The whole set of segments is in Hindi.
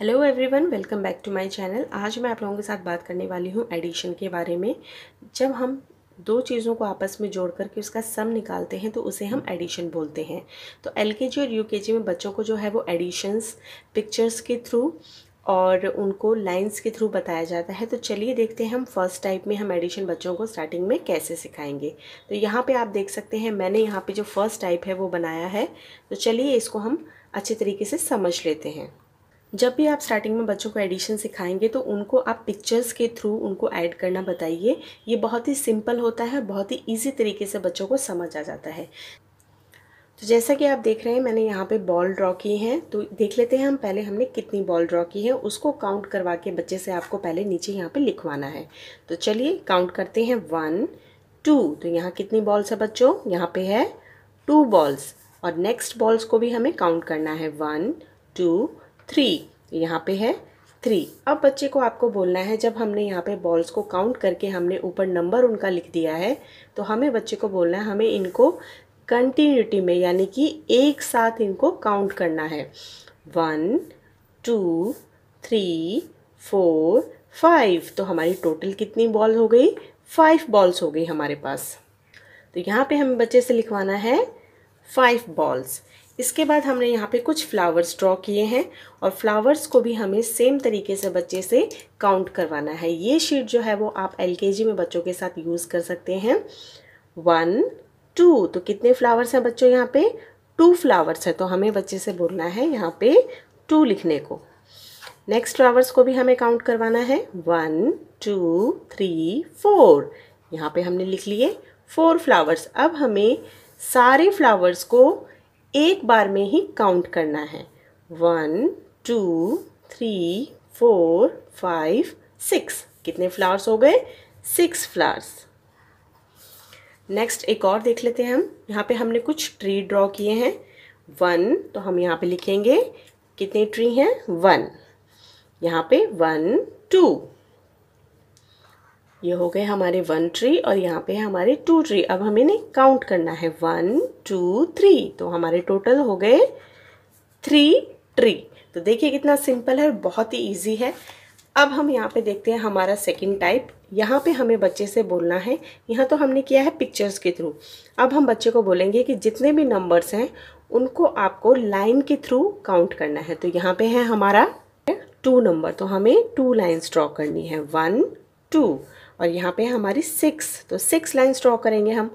Hello everyone welcome back to my channel आज मैं आप लोगों के साथ बात करने वाली हूँ एडिशन के बारे में। जब हम दो चीज़ों को आपस में जोड़ करके उसका सम निकालते हैं तो उसे हम एडिशन बोलते हैं। तो एलकेजी और यूकेजी में बच्चों को जो है वो एडिशंस पिक्चर्स के थ्रू और उनको लाइंस के थ्रू बताया जाता है। तो चलिए देखते हैं हम फ़र्स्ट टाइप में हम एडिशन बच्चों को स्टार्टिंग में कैसे सिखाएँगे। तो यहाँ पे आप देख सकते हैं, मैंने यहाँ पे जो फ़र्स्ट टाइप है वो बनाया है। तो चलिए इसको हम अच्छे तरीके से समझ लेते हैं। जब भी आप स्टार्टिंग में बच्चों को एडिशन सिखाएँगे तो उनको आप पिक्चर्स के थ्रू उनको ऐड करना बताइए। ये बहुत ही सिंपल होता है बहुत ही ईजी तरीके से बच्चों को समझ आ जाता है। तो जैसा कि आप देख रहे हैं, मैंने यहाँ पे बॉल ड्रॉ की हैं। तो देख लेते हैं हम पहले हमने कितनी बॉल ड्रॉ की है। उसको काउंट करवा के बच्चे से आपको पहले नीचे यहाँ पे लिखवाना है। तो चलिए काउंट करते हैं वन टू तो यहाँ कितनी बॉल्स है बच्चों? यहाँ पे है टू बॉल्स और नेक्स्ट बॉल्स को भी हमें काउंट करना है। वन टू थ्री, यहाँ पे है थ्री। अब बच्चे को आपको बोलना है, जब हमने यहाँ पे बॉल्स को काउंट करके हमने ऊपर नंबर उनका लिख दिया है तो हमें बच्चे को बोलना है, हमें इनको कंटिन्यूटी में, यानी कि एक साथ इनको काउंट करना है। One two three four five तो हमारी टोटल कितनी बॉल हो गई? फाइव बॉल्स हो गई हमारे पास। तो यहाँ पे हमें बच्चे से लिखवाना है फाइव बॉल्स इसके बाद हमने यहाँ पे कुछ फ्लावर्स ड्रॉ किए हैं और फ्लावर्स को भी हमें सेम तरीके से बच्चे से काउंट करवाना है। ये शीट जो है वो आप एलकेजी में बच्चों के साथ यूज़ कर सकते हैं। वन टू तो कितने फ्लावर्स हैं बच्चों यहाँ पे? टू फ्लावर्स है तो हमें बच्चे से बोलना है यहाँ पे टू लिखने को। नेक्स्ट फ्लावर्स को भी हमें काउंट करवाना है। वन टू थ्री फोर यहाँ पे हमने लिख लिए फोर फ्लावर्स अब हमें सारे फ्लावर्स को एक बार में ही काउंट करना है। One two three four five six कितने फ्लावर्स हो गए? सिक्स फ्लावर्स नेक्स्ट एक और देख लेते हैं हम। यहाँ पे हमने कुछ ट्री ड्रॉ किए हैं। वन तो हम यहाँ पे लिखेंगे। कितने ट्री हैं? वन यहाँ पे वन टू ये हो गए हमारे वन ट्री और यहाँ पे हमारे टू ट्री अब हमें नहीं काउंट करना है। वन टू थ्री तो हमारे टोटल हो गए थ्री ट्री तो देखिए कितना सिंपल है बहुत ही इजी है। अब हम यहाँ पे देखते हैं हमारा सेकंड टाइप यहाँ पे हमें बच्चे से बोलना है। यहाँ तो हमने किया है पिक्चर्स के थ्रू अब हम बच्चे को बोलेंगे कि जितने भी नंबर्स हैं, उनको आपको लाइन के थ्रू काउंट करना है। तो यहाँ पे है हमारा टू नंबर तो हमें टू लाइन्स ड्रॉ करनी है। वन टू और यहाँ पे हमारी सिक्स तो सिक्स लाइन्स ड्रॉ करेंगे हम।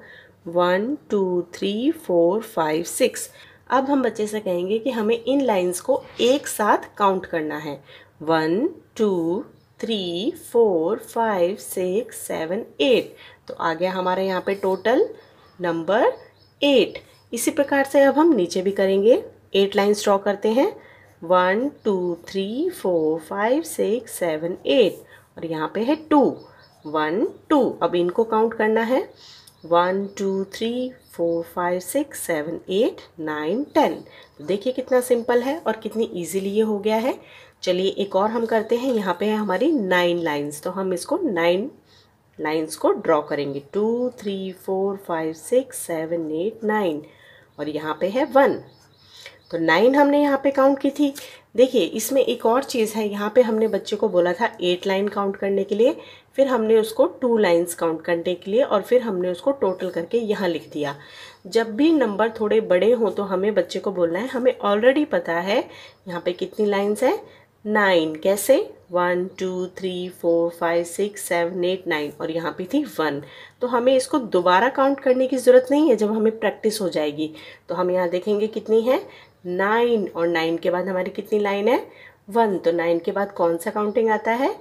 One two three four five six अब हम बच्चे से कहेंगे कि हमें इन लाइन्स को एक साथ काउंट करना है। One two three four five six seven eight तो आ गया हमारे यहाँ पे टोटल नंबर एट इसी प्रकार से अब हम नीचे भी करेंगे। एट लाइन्स ड्रॉ करते हैं। One two three four five six seven eight और यहाँ पे है टू वन टू अब इनको काउंट करना है. One two three four five six seven eight nine ten तो देखिए कितना सिंपल है और कितनी इजीली ये हो गया है. चलिए एक और हम करते हैं. यहाँ पे है हमारी नाइन लाइंस तो हम इसको नाइन लाइंस को ड्रॉ करेंगे. Two three four five six seven eight nine और यहाँ पे है वन तो नाइन हमने यहाँ पे काउंट की थी. देखिए, इसमें एक और चीज़ है. यहाँ पे हमने बच्चे को बोला था एट लाइन काउंट करने के लिए. फिर हमने उसको टू लाइंस काउंट करने के लिए और फिर हमने उसको टोटल करके यहाँ लिख दिया। जब भी नंबर थोड़े बड़े हों तो हमें बच्चे को बोलना है। हमें ऑलरेडी पता है यहाँ पे कितनी लाइन्स हैं। नाइन कैसे? One two three four five six seven eight nine और यहाँ पे थी वन तो हमें इसको दोबारा काउंट करने की ज़रूरत नहीं है जब हमें प्रैक्टिस हो जाएगी। तो हम यहाँ देखेंगे कितनी है। नाइन और नाइन के बाद हमारी कितनी लाइन है? वन तो नाइन के बाद कौन सा काउंटिंग आता है?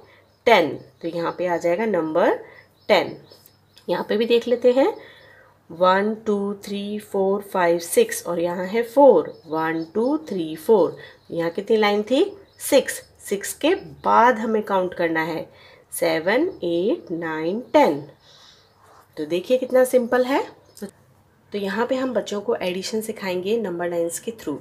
टेन तो यहाँ पे आ जाएगा नंबर टेन। यहाँ पे भी देख लेते हैं। One, two, three, four, five, six, और यहाँ है four. One, two, three, four. यहाँ कितनी लाइन थी? सिक्स। सिक्स के बाद हमें काउंट करना है। Seven, eight, nine, ten. तो देखिए कितना सिंपल है। तो यहाँ पे हम बच्चों को एडिशन सिखाएँगे नंबर लाइन्स के थ्रू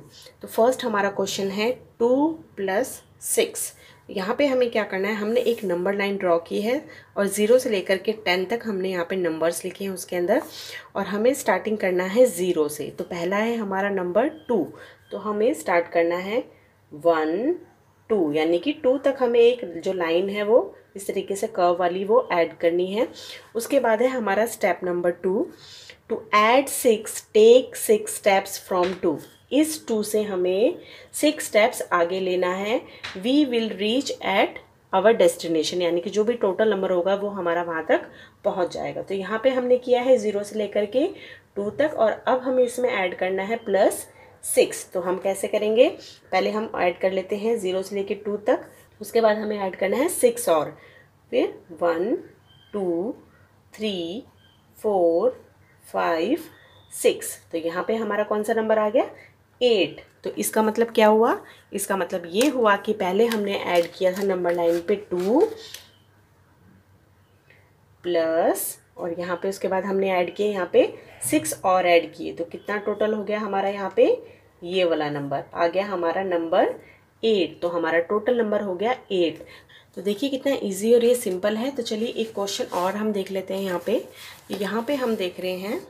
तो फ़र्स्ट हमारा क्वेश्चन है टू प्लस सिक्स यहाँ पे हमें क्या करना है? हमने एक नंबर लाइन ड्रॉ की है और ज़ीरो से लेकर के टेन तक हमने यहाँ पे नंबर्स लिखे हैं उसके अंदर और हमें स्टार्टिंग करना है ज़ीरो से। तो पहला है हमारा नंबर टू तो हमें स्टार्ट करना है वन टू यानी कि टू तक हमें एक जो लाइन है वो, इस तरीके से कर्व वाली वो ऐड करनी है। उसके बाद है हमारा step number two to add six take six steps from two इस टू से हमें सिक्स स्टेप्स आगे लेना है। We will reach at our destination यानी कि जो भी टोटल नंबर होगा वो हमारा वहाँ तक पहुँच जाएगा। तो यहाँ पे हमने किया है ज़ीरो से लेकर के टू तक और अब हमें इसमें ऐड करना है प्लस सिक्स तो हम कैसे करेंगे? पहले हम ऐड कर लेते हैं ज़ीरो से लेकर टू तक, उसके बाद हमें ऐड करना है सिक्स और। फिर one two three four five six तो यहाँ पे हमारा कौन सा नंबर आ गया? एट। तो इसका मतलब क्या हुआ? इसका मतलब ये हुआ कि पहले हमने ऐड किया था नंबर लाइन पे टू प्लस, और यहाँ पे उसके बाद हमने ऐड किए यहाँ पे सिक्स और ऐड किए। तो कितना टोटल हो गया हमारा यहाँ पे? ये वाला नंबर। आ गया हमारा नंबर एट। तो हमारा टोटल नंबर हो गया एट। तो देखिए कितना इजी और ये सिंपल है। तो चलिए एक क्वेश्चन और हम देख लेते हैं यहाँ पे। यहाँ पे हम देख रहे हैं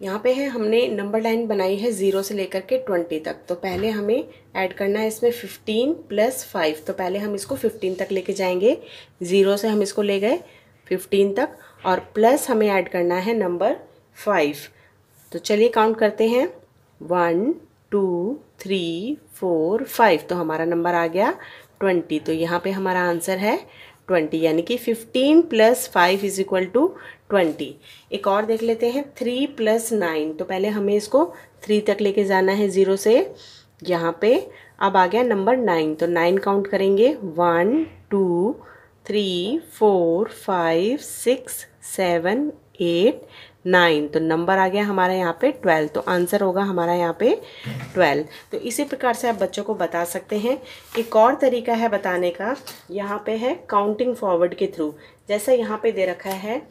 यहाँ पे है, हमने नंबर लाइन बनाई है ज़ीरो से लेकर के ट्वेंटी तक। तो पहले हमें ऐड करना है इसमें फिफ्टीन प्लस फाइव तो पहले हम इसको फिफ्टीन तक लेके जाएँगे। ज़ीरो से हम इसको ले गए फिफ्टीन तक और प्लस हमें ऐड करना है नंबर फाइव तो चलिए काउंट करते हैं। One two three four five तो हमारा नंबर आ गया ट्वेंटी तो यहाँ पे हमारा आंसर है ट्वेंटी, यानी कि fifteen plus five is equal to twenty एक और देख लेते हैं थ्री प्लस नाइन तो पहले हमें इसको थ्री तक लेके जाना है ज़ीरो से। यहाँ पे अब आ गया नंबर नाइन तो नाइन काउंट करेंगे one two three four five six seven eight nine तो नंबर आ गया हमारा यहाँ पे ट्वेल्व तो आंसर होगा हमारा यहाँ पे ट्वेल्व। तो इसी प्रकार से आप बच्चों को बता सकते हैं। एक और तरीका है बताने का, यहाँ पे है काउंटिंग फॉरवर्ड के थ्रू जैसा यहाँ पे दे रखा है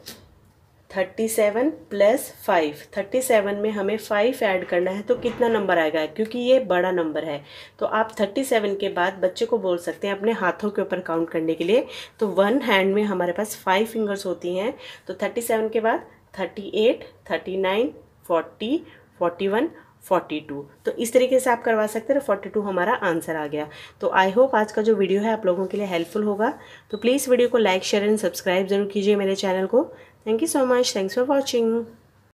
thirty seven plus five thirty seven में हमें फाइव ऐड करना है तो कितना नंबर आएगा? क्योंकि ये बड़ा नंबर है। तो आप थर्टी सेवन के बाद बच्चे को बोल सकते हैं अपने हाथों के ऊपर काउंट करने के लिए। तो वन हैंड में हमारे पास फाइव फिंगर्स होती हैं। तो थर्टी सेवन के बाद thirty eight thirty nine forty forty one forty two तो इस तरीके से आप करवा सकते हैं फोर्टी टू हमारा आंसर आ गया। तो आई होप आज का जो वीडियो है आप लोगों के लिए हेल्पफुल होगा। तो प्लीज़ वीडियो को लाइक शेयर एंड सब्सक्राइब ज़रूर कीजिए मेरे चैनल को। Thank you so much thanks for watching.